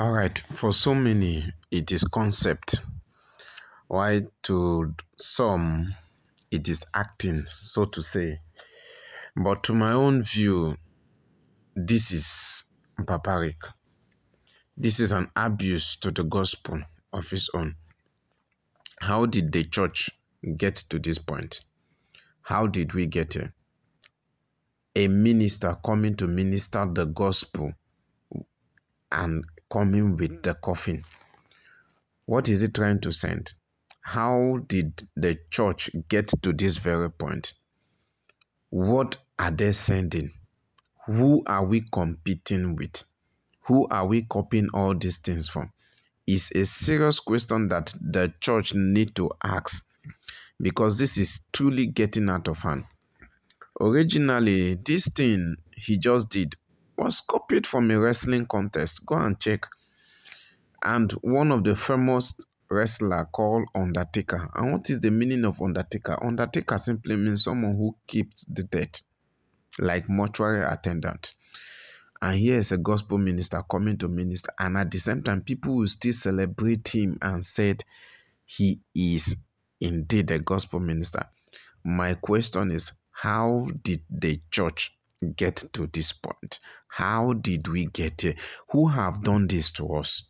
All right, for so many, it is concept. Why to some, it is acting, so to say. But to my own view, this is barbaric. This is an abuse to the gospel of its own. How did the church get to this point? How did we get here? A minister coming to minister the gospel and coming with the coffin. What is it trying to send? How did the church get to this very point? What are they sending? Who are we competing with? Who are we copying all these things from? Is a serious question that the church need to ask because this is truly getting out of hand. Originally, this thing he just did was copied from a wrestling contest. Go and check. And one of the famous wrestler called Undertaker. And what is the meaning of Undertaker? Undertaker simply means someone who keeps the dead, like mortuary attendant. And here is a gospel minister coming to minister, and at the same time, people will still celebrate him and said he is indeed a gospel minister. My question is, how did the church get to this point? How did we get here? Who have done this to us?